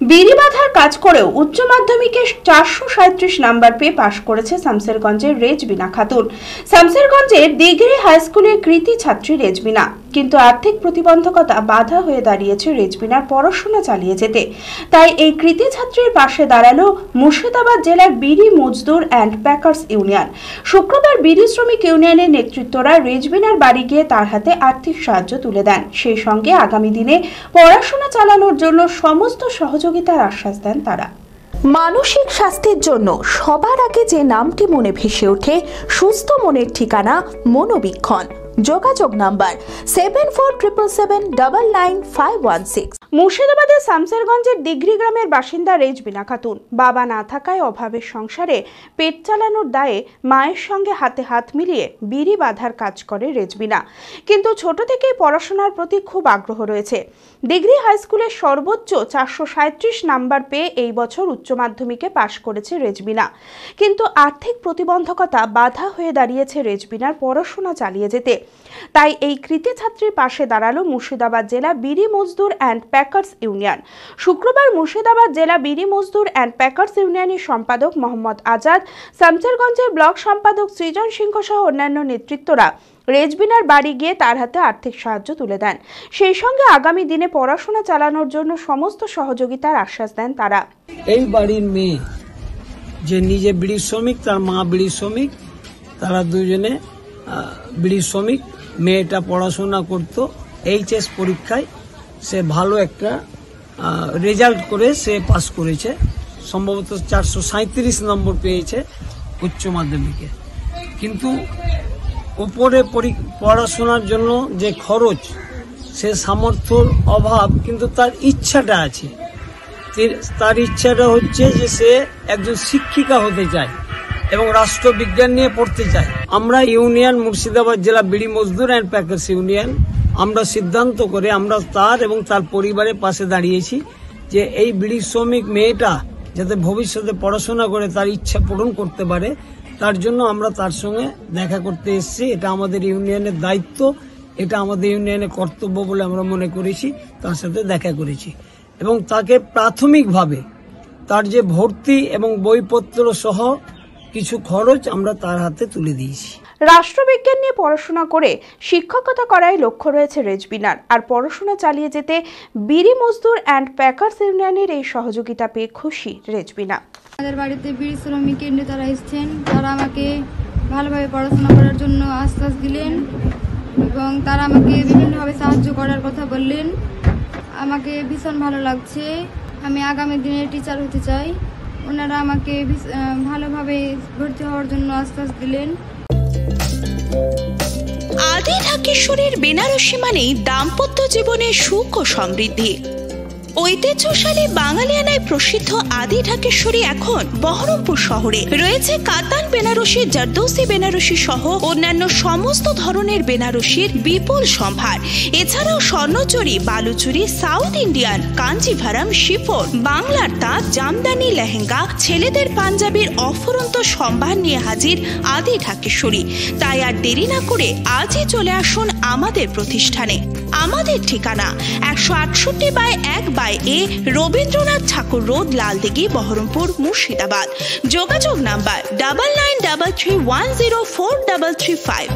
বিড়ি বাঁধার কাজ করেও উচ্চ মাধ্যমিকে চারশো সাঁত্রিশ নাম্বার পেয়ে পাশ করেছে শামসেরগঞ্জের রেজবিনা খাতুন। শামসেরগঞ্জের ডিগ্রি হাই স্কুলের কৃতি ছাত্রী রেজবিনা। কিন্তু আর্থিক প্রতিবন্ধকতা বাধা হয়ে দাঁড়িয়েছে রেজবিনার পড়াশোনা চালিয়ে যেতে। তাই এই কৃতি ছাত্রীর পাশে দাঁড়াল মুর্শিদাবাদ জেলার বিড়ি মজদুর অ্যান্ড প্যাকার্স ইউনিয়ন। শুক্রবার বিড়ি শ্রমিক ইউনিয়নের নেতৃত্বরা রেজবিনার বাড়ি গিয়ে তার হাতে আর্থিক সাহায্য তুলে দেন। সেই সঙ্গে আগামী দিনে পড়াশোনা চালানোর জন্য সমস্ত সহযোগিতার আশ্বাস দেন তারা। মানসিক স্বাস্থ্যের জন্য সবার আগে যে নামটি মনে ভেসে ওঠে, সুস্থ মনের ঠিকানা মনোবীক্ষণ। যোগাযোগ number seven four triple seven double nine five one six মুর্শিদাবাদের শামসেরগঞ্জের দিঘরি গ্রামের বাসিন্দা রেজবিনা খাতুন। বাবা না থাকায় অভাবের সংসারে পেট চালানোর দায়ে মায়ের সঙ্গে হাতে হাত মিলিয়ে বিড়ি বাঁধার কাজ করে রেজবিনা। কিন্তু ছোট থেকেই পড়াশোনার প্রতি খুব আগ্রহ রয়েছে। ডিগ্রি হাই স্কুলের সর্বোচ্চ চারশো সাঁত্রিশ নাম্বার পেয়ে এই বছর উচ্চ মাধ্যমিকে পাশ করেছে রেজবিনা। কিন্তু আর্থিক প্রতিবন্ধকতা বাধা হয়ে দাঁড়িয়েছে রেজবিনার পড়াশোনা চালিয়ে যেতে। তাই এই কৃতি ছাত্রীর পাশে দাঁড়াল মুর্শিদাবাদ জেলা bidi Mazdoor and packers union শুক্রবার মুর্শিদাবাদ জেলা বিড়ি মজদুর অ্যান্ড প্যাকার্স ইউনিয়নের সম্পাদক মোহাম্মদ আজাদ শামসেরগঞ্জের ব্লক সম্পাদক সৃজন সিংহ সহ অন্যান্য নেতৃত্বরা রেজবিনার বাড়ি গিয়ে তার হাতে আর্থিক সাহায্য তুলে দেন। সেই সঙ্গে আগামী দিনে পড়াশোনা চালানোর জন্য সমস্ত সহযোগিতার আশ্বাস দেন তারা। এই বাড়ির মেয়ে, যে নিজে বিড়ি শ্রমিক, তার মা বিড়ি শ্রমিক, তারা দুজনে বিড়ি শ্রমিক, মেয়েটা পড়াশোনা করত, এইচএস পরীক্ষায় সে ভালো একটা রেজাল্ট করে সে পাস করেছে। সম্ভবত চারশো সাঁত্রিশ নম্বর পেয়েছে উচ্চ মাধ্যমিকে। কিন্তু উপরে পরি- পড়াশোনার জন্য যে খরচ, সে সামর্থ্যর অভাব কিন্তু তার ইচ্ছাটা আছে। তার ইচ্ছাটা হচ্ছে যে সে একজন শিক্ষিকা হতে চায় এবং রাষ্ট্রবিজ্ঞান নিয়ে পড়তে চায়। আমরা ইউনিয়ন মুর্শিদাবাদ জেলা bidi Mazdoor and packers union আমরা সিদ্ধান্ত করে আমরা তার এবং তার পরিবারের পাশে দাঁড়িয়েছি যে এই বিড়ি শ্রমিক মেয়েটা যাতে ভবিষ্যতে পড়াশোনা করে তার ইচ্ছা পূরণ করতে পারে, তার জন্য আমরা তার সঙ্গে দেখা করতে এসেছি। এটা আমাদের ইউনিয়নের দায়িত্ব, এটা আমাদের ইউনিয়নের কর্তব্য বলে আমরা মনে করেছি, তার সাথে দেখা করেছি। এবং তাকে প্রাথমিকভাবে তার যে ভর্তি এবং বইপত্র সহ কিছু খরচ আমরা তার হাতে তুলে দিয়েছি। রাষ্ট্রবিজ্ঞান নিয়ে পড়াশোনা করে শিক্ষকতা করায় লক্ষ্য রয়েছে রেজবিনার। আর পড়াশোনা চালিয়ে যেতে বিড়ি মজদুর অ্যান্ড প্যাকার্স ইউনিয়নের এই সহযোগিতা পেয়ে খুশি রেজবিনা। আমাদের বাড়িতে বিড়ি শ্রমিকের নেতারা এসেছেন। তারা আমাকে ভালোভাবে পড়াশোনা করার জন্য আশ্বাস দিলেন এবং তারা আমাকে বিভিন্নভাবে সাহায্য করার কথা বললেন। আমাকে ভীষণ ভালো লাগছে। আমি আগামী দিনে টিচার হতে চাই। ওনারা আমাকে ভালোভাবে ভর্তি হওয়ার জন্য আশ্বাস দিলেন। আদি ঢাকেশ্বরের বেনারসি মানেই দাম্পত্য জীবনে সুখ ও সমৃদ্ধি। ঐতিহ্যশালী বাঙালিয়ানায় প্রসিদ্ধ আদি ঢাকেশ্বরী এখন বহরমপুর শহরে। রয়েছে কাতান বেনারসি, জারদৌসি বেনারসি সহ অন্যান্য সমস্ত ধরনের বেনারসির বিপুল সম্ভার। এছাড়াও স্বর্ণচুরি, বালুচুরি, সাউথ ইন্ডিয়ান, কাঞ্জিভারাম শিফর বাংলার তাঁত, জামদানি, লেহেঙ্গা, ছেলেদের পাঞ্জাবির অফুরন্ত সম্ভার নিয়ে হাজির আদি ঢাকেশ্বরী। তাই আর দেরি না করে আজই চলে আসুন আমাদের প্রতিষ্ঠানে। আমাদের ঠিকানা একশো আটষট্টি বাই এক by A Rabindranath Thakur road, Laldighi, Berhampore, Murshidabad. যোগাযোগ number double nine double three one zero four double three five.